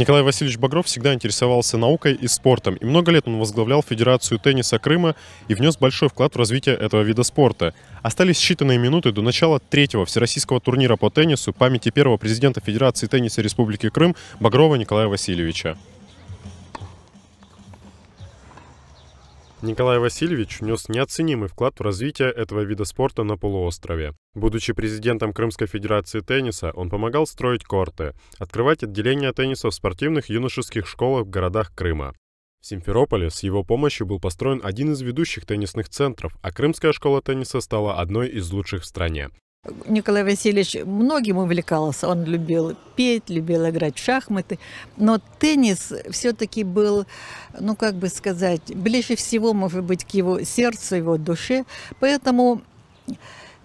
Николай Васильевич Багров всегда интересовался наукой и спортом, и много лет он возглавлял Федерацию тенниса Крыма и внес большой вклад в развитие этого вида спорта. Остались считанные минуты до начала третьего всероссийского турнира по теннису памяти первого президента Федерации тенниса Республики Крым Багрова Николая Васильевича. Николай Васильевич внес неоценимый вклад в развитие этого вида спорта на полуострове. Будучи президентом Крымской Федерации тенниса, он помогал строить корты, открывать отделения тенниса в спортивных юношеских школах в городах Крыма. В Симферополе с его помощью был построен один из ведущих теннисных центров, а Крымская школа тенниса стала одной из лучших в стране. Николай Васильевич многим увлекался. Он любил петь, любил играть в шахматы. Но теннис все-таки был, ну как бы сказать, ближе всего, может быть, к его сердцу, его душе. Поэтому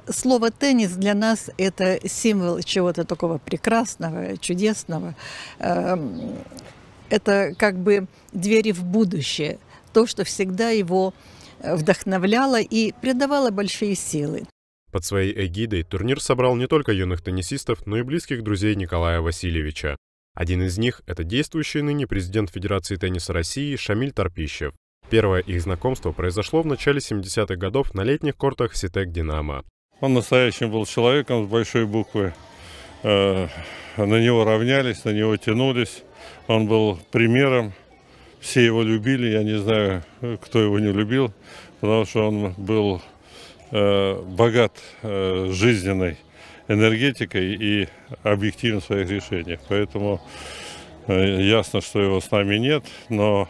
слово «теннис» для нас – это символ чего-то такого прекрасного, чудесного. Эм, это как бы двери в будущее. То, что всегда его вдохновляло и придавало большие силы. Под своей эгидой турнир собрал не только юных теннисистов, но и близких друзей Николая Васильевича. Один из них – это действующий ныне президент Федерации тенниса России Шамиль Торпищев. Первое их знакомство произошло в начале 70-х годов на летних кортах Ситек «Динамо». Он настоящим был человеком с большой буквы. Э, на него равнялись, на него тянулись. Он был примером. Все его любили. Я не знаю, кто его не любил, потому что он был богат э, жизненной энергетикой и объективен в своих решениях. Поэтому э, ясно, что его с нами нет, но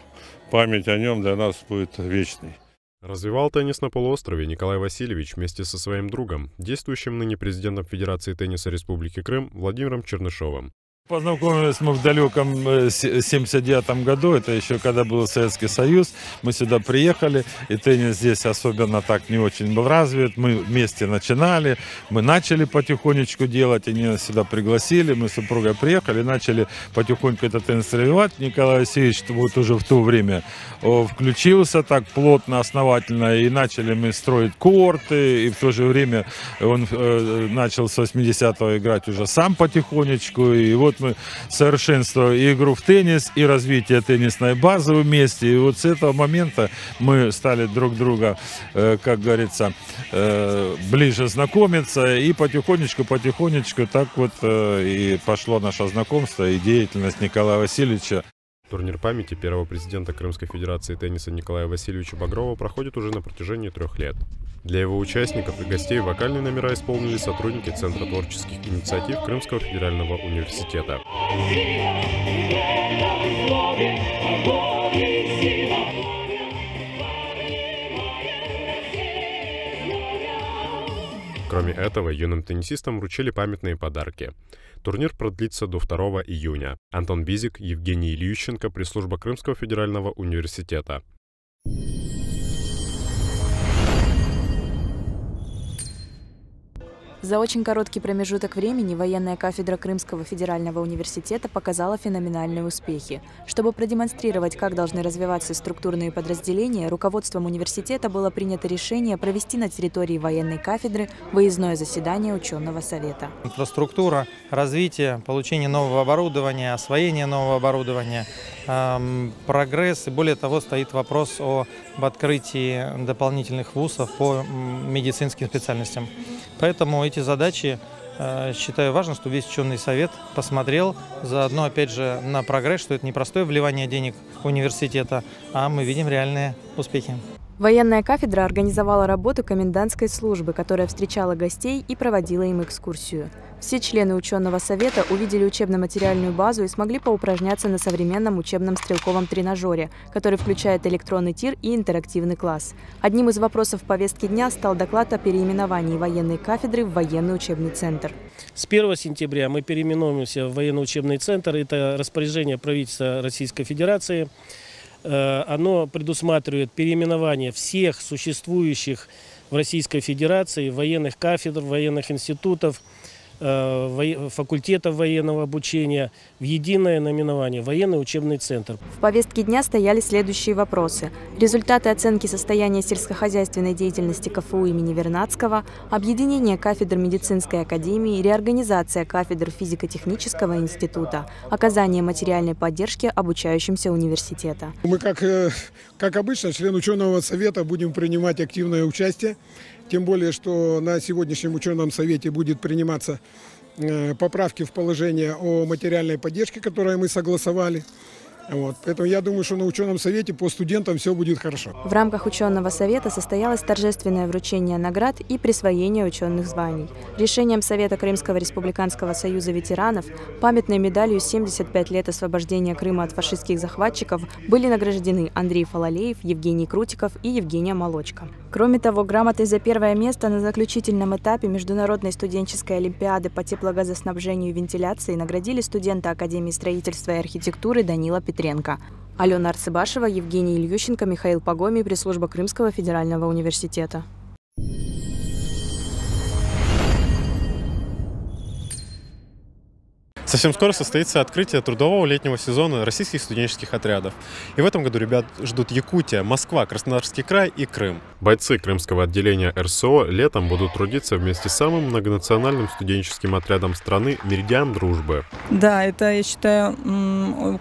память о нем для нас будет вечной. Развивал теннис на полуострове Николай Васильевич вместе со своим другом, действующим ныне президентом Федерации тенниса Республики Крым Владимиром Чернышовым. Познакомились мы в далеком 79 э, году, это еще когда был Советский Союз. Мы сюда приехали, и теннис здесь особенно так не очень был развит. Мы вместе начинали, мы начали потихонечку делать, они нас сюда пригласили, мы с супругой приехали, начали потихоньку этот теннис развивать. Николай Васильевич вот уже в то время включился так плотно, основательно, и начали мы строить корты, и в то же время он э, начал с 80-го играть уже сам потихонечку, и вот вот мы совершенствовали игру в теннис, и развитие теннисной базы вместе. И вот с этого момента мы стали друг друга, э, как говорится, э, ближе знакомиться. И потихонечку-потихонечку так вот э, и пошло наше знакомство и деятельность Николая Васильевича. Турнир памяти первого президента Крымской Федерации тенниса Николая Васильевича Багрова проходит уже на протяжении трех лет. Для его участников и гостей вокальные номера исполнили сотрудники Центра творческих инициатив Крымского федерального университета. Кроме этого, юным теннисистам вручили памятные подарки. Турнир продлится до 2 июня. Антон Бизик, Евгений Ильющенко, пресс-служба Крымского федерального университета. За очень короткий промежуток времени военная кафедра Крымского федерального университета показала феноменальные успехи. Чтобы продемонстрировать, как должны развиваться структурные подразделения, руководством университета было принято решение провести на территории военной кафедры выездное заседание ученого совета. Инфраструктура, развитие, получение нового оборудования, освоение нового оборудования, эм, прогресс. И более того, стоит вопрос об открытии дополнительных вузов по медицинским специальностям. Поэтому эти задачи э, считаю важно, что весь ученый совет посмотрел заодно, опять же, на прогресс, что это не простое вливание денег университета, а мы видим реальные успехи. Военная кафедра организовала работу комендантской службы, которая встречала гостей и проводила им экскурсию. Все члены ученого совета увидели учебно-материальную базу и смогли поупражняться на современном учебном стрелковом тренажере, который включает электронный тир и интерактивный класс. Одним из вопросов повестки дня стал доклад о переименовании военной кафедры в военный учебный центр. С 1 сентября мы переименуемся в военный учебный центр. Это распоряжение правительства Российской Федерации. Э, оно предусматривает переименование всех существующих в Российской Федерации военных кафедр, военных институтов, э, факультетов военного обучения в единое наименование – военный учебный центр. В повестке дня стояли следующие вопросы. Результаты оценки состояния сельскохозяйственной деятельности КФУ имени Вернадского, объединение кафедр медицинской академии, реорганизация кафедр физико-технического института, оказание материальной поддержки обучающимся университета. Мы, как, э, как обычно, член ученого совета будем принимать активное участие. Тем более, что на сегодняшнем ученом совете будет приниматься э, поправки в положение о материальной поддержке, которые мы согласовали. Вот. Поэтому я думаю, что на ученом совете по студентам все будет хорошо. В рамках ученого совета состоялось торжественное вручение наград и присвоение ученых званий. Решением Совета Крымского республиканского союза ветеранов памятной медалью 75 лет освобождения Крыма от фашистских захватчиков были награждены Андрей Фалалеев, Евгений Крутиков и Евгения Молочка. Кроме того, грамотой за первое место на заключительном этапе Международной студенческой олимпиады по теплогазоснабжению и вентиляции наградили студента Академии строительства и архитектуры Данила. Петренко. Алена Арцебашева, Евгений Ильющенко, Михаил Погоми, пресс-служба Крымского федерального университета. Совсем скоро состоится открытие трудового летнего сезона российских студенческих отрядов. И в этом году ребят ждут Якутия, Москва, Краснодарский край и Крым. Бойцы крымского отделения РСО летом будут трудиться вместе с самым многонациональным студенческим отрядом страны «Меридиан Дружбы». Да, это, я считаю,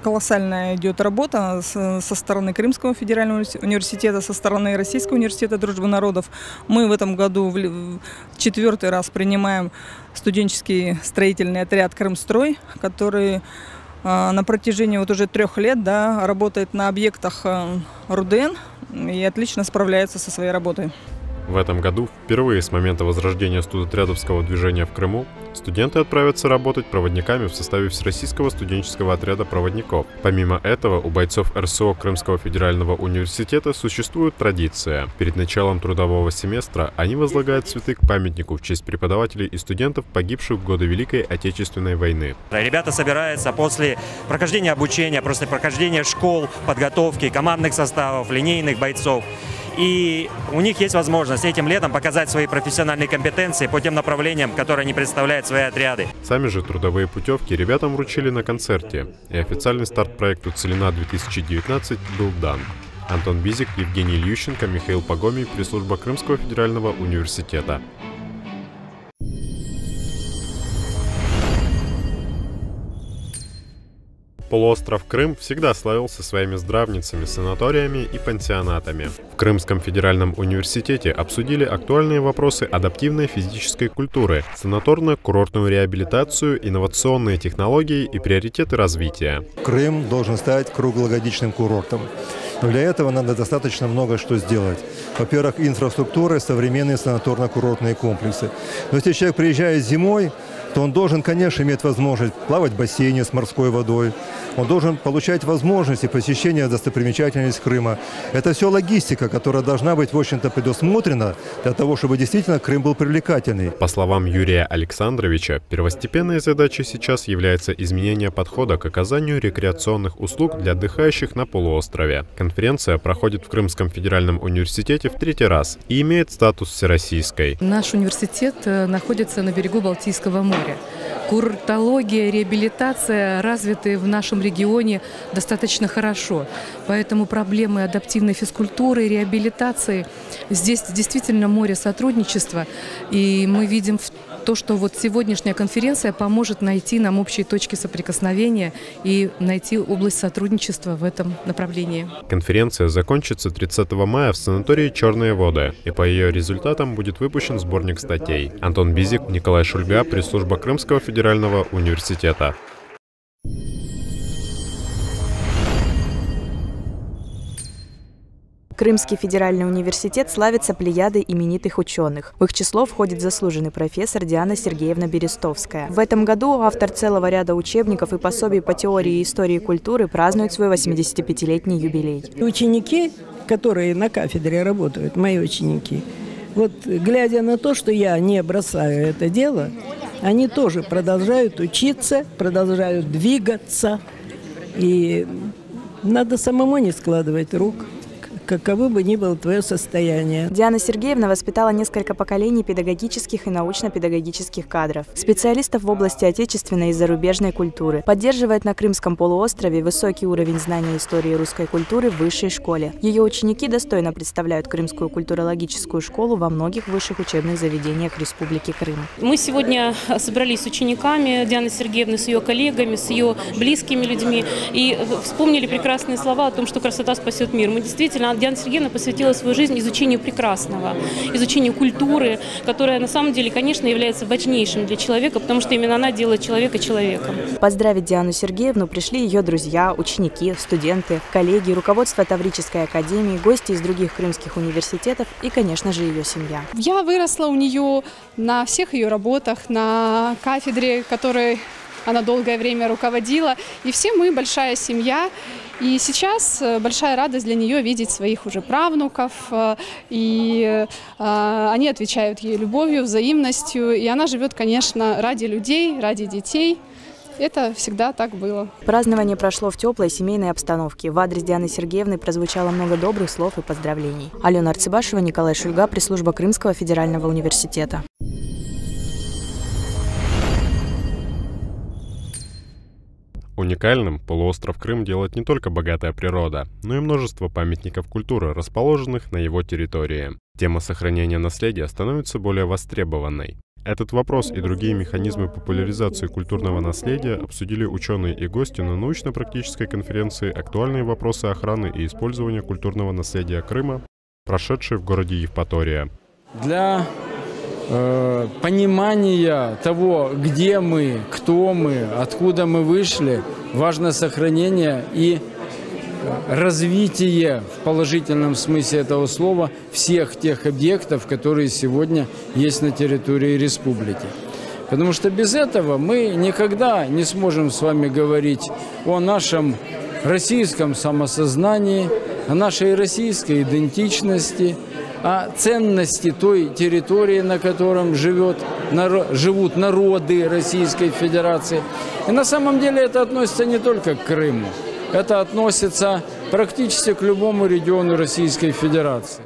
колоссальная идет работа со стороны Крымского федерального университета, со стороны Российского университета дружбы народов. Мы в этом году в четвертый раз принимаем студенческий строительный отряд «Крымстрой», который а, на протяжении вот уже трех лет да, работает на объектах а, РУДН и отлично справляется со своей работой. В этом году, впервые с момента возрождения студотрядовского движения в Крыму, студенты отправятся работать проводниками в составе Всероссийского студенческого отряда проводников. Помимо этого, у бойцов РСО Крымского федерального университета существует традиция. Перед началом трудового семестра они возлагают цветы к памятнику в честь преподавателей и студентов, погибших в годы Великой Отечественной войны. Ребята собираются после прохождения обучения, после прохождения школ, подготовки командных составов, линейных бойцов и у них есть возможность этим летом показать свои профессиональные компетенции по тем направлениям, которые они представляют свои отряды. Сами же трудовые путевки ребятам вручили на концерте, и официальный старт проекту «Целина-2019» был дан. Антон Бизик, Евгений Ильющенко, Михаил Погомий, пресс-служба Крымского федерального университета. Полуостров Крым всегда славился своими здравницами, санаториями и пансионатами. В Крымском федеральном университете обсудили актуальные вопросы адаптивной физической культуры, санаторно-курортную реабилитацию, инновационные технологии и приоритеты развития. Крым должен стать круглогодичным курортом. Но для этого надо достаточно много что сделать. Во-первых, инфраструктура, современные санаторно-курортные комплексы. Но если человек приезжает зимой, то он должен, конечно, иметь возможность плавать в бассейне с морской водой. Он должен получать возможности посещения достопримечательностей Крыма. Это все логистика, которая должна быть, в общем-то, предусмотрена для того, чтобы действительно Крым был привлекательный. По словам Юрия Александровича, первостепенной задачей сейчас является изменение подхода к оказанию рекреационных услуг для отдыхающих на полуострове. Конференция проходит в Крымском федеральном университете в третий раз и имеет статус всероссийской. Наш университет э, находится на берегу Балтийского моря. Курортология, реабилитация развиты в нашем регионе достаточно хорошо. Поэтому проблемы адаптивной физкультуры, реабилитации, здесь действительно море сотрудничества. И мы видим в то, что вот сегодняшняя конференция поможет найти нам общие точки соприкосновения и найти область сотрудничества в этом направлении. Конференция закончится 30 мая в санатории «Черные воды», и по ее результатам будет выпущен сборник статей. Антон Бизик, Николай Шульга, пресс-служба Крымского федерального университета. Крымский федеральный университет славится плеядой именитых ученых. В их число входит заслуженный профессор Диана Сергеевна Берестовская. В этом году автор целого ряда учебников и пособий по теории и истории культуры празднует свой 85-летний юбилей. Ученики, которые на кафедре работают, мои ученики, вот глядя на то, что я не бросаю это дело, они тоже продолжают учиться, продолжают двигаться. И надо самому не складывать рук каково бы ни было твое состояние. Диана Сергеевна воспитала несколько поколений педагогических и научно-педагогических кадров, специалистов в области отечественной и зарубежной культуры, поддерживает на Крымском полуострове высокий уровень знания истории русской культуры в высшей школе. Ее ученики достойно представляют Крымскую культурологическую школу во многих высших учебных заведениях Республики Крым. Мы сегодня собрались с учениками Дианы Сергеевны, с ее коллегами, с ее близкими людьми и вспомнили прекрасные слова о том, что красота спасет мир. Мы действительно, Диана Сергеевна посвятила свою жизнь изучению прекрасного, изучению культуры, которая на самом деле, конечно, является важнейшим для человека, потому что именно она делает человека человеком. Поздравить Диану Сергеевну пришли ее друзья, ученики, студенты, коллеги, руководство Таврической академии, гости из других крымских университетов и, конечно же, ее семья. Я выросла у нее на всех ее работах, на кафедре, которой она долгое время руководила. И все мы большая семья. И сейчас э, большая радость для нее видеть своих уже правнуков. Э, и э, они отвечают ей любовью, взаимностью. И она живет, конечно, ради людей, ради детей. Это всегда так было. Празднование прошло в теплой семейной обстановке. В адрес Дианы Сергеевны прозвучало много добрых слов и поздравлений. Алена Арцебашева, Николай Шульга, пресс-служба Крымского федерального университета. Уникальным полуостров Крым делает не только богатая природа, но и множество памятников культуры, расположенных на его территории. Тема сохранения наследия становится более востребованной. Этот вопрос и другие механизмы популяризации культурного наследия обсудили ученые и гости на научно-практической конференции «Актуальные вопросы охраны и использования культурного наследия Крыма», прошедшей в городе Евпатория. Для э, понимания того, где мы, кто мы, откуда мы вышли, важно сохранение и развитие в положительном смысле этого слова всех тех объектов, которые сегодня есть на территории республики. Потому что без этого мы никогда не сможем с вами говорить о нашем российском самосознании, нашей российской идентичности – о ценности той территории, на котором живет, живут народы Российской Федерации. И на самом деле это относится не только к Крыму, это относится практически к любому региону Российской Федерации.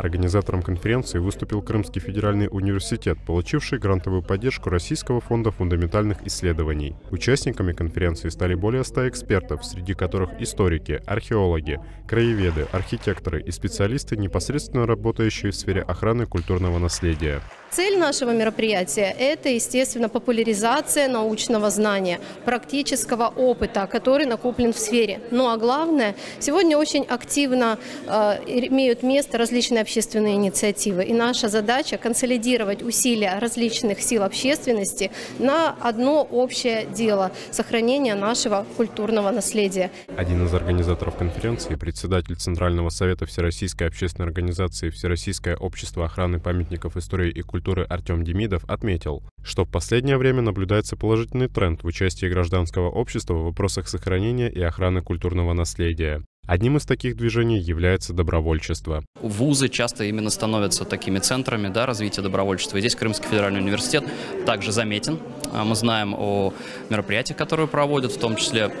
Организатором конференции выступил Крымский федеральный университет, получивший грантовую поддержку Российского фонда фундаментальных исследований. Участниками конференции стали более 100 экспертов, среди которых историки, археологи, краеведы, архитекторы и специалисты, непосредственно работающие в сфере охраны культурного наследия. Цель нашего мероприятия – это, естественно, популяризация научного знания, практического опыта, который накоплен в сфере. Ну а главное, сегодня очень активно э, имеют место различные общественные инициативы. И наша задача – консолидировать усилия различных сил общественности на одно общее дело – сохранение нашего культурного наследия. Один из организаторов конференции, председатель Центрального совета Всероссийской общественной организации Всероссийское общество охраны памятников истории и культуры культуры Артем Демидов отметил, что в последнее время наблюдается положительный тренд в участии гражданского общества в вопросах сохранения и охраны культурного наследия. Одним из таких движений является добровольчество. Вузы часто именно становятся такими центрами да, развития добровольчества. И здесь Крымский федеральный университет также заметен. А мы знаем о мероприятиях, которые проводят, в том числе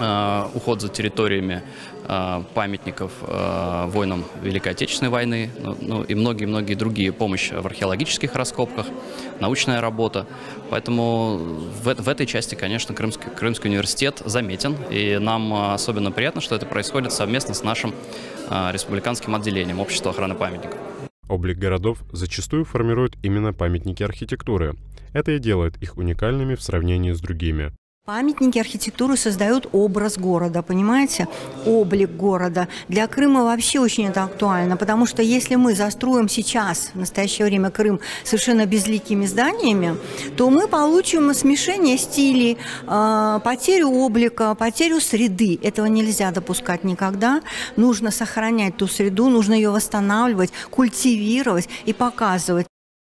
э, уход за территориями памятников э, воинам Великой Отечественной войны, ну, ну и многие-многие другие, помощь в археологических раскопках, научная работа. Поэтому в, в этой части, конечно, Крымский, Крымский университет заметен, и нам особенно приятно, что это происходит совместно с нашим э, республиканским отделением Общества охраны памятников. Облик городов зачастую формируют именно памятники архитектуры. Это и делает их уникальными в сравнении с другими. Памятники архитектуры создают образ города, понимаете, облик города. Для Крыма вообще очень это актуально, потому что если мы застроим сейчас, в настоящее время Крым, совершенно безликими зданиями, то мы получим смешение стилей, а, потерю облика, потерю среды. Этого нельзя допускать никогда. Нужно сохранять ту среду, нужно ее восстанавливать, культивировать и показывать.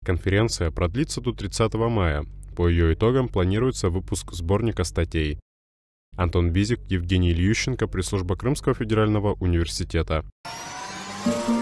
Конференция продлится до 30 мая. По ее итогам планируется выпуск сборника статей. Антон Бизик, Евгений Ильющенко, пресс-служба Крымского федерального университета. Thank you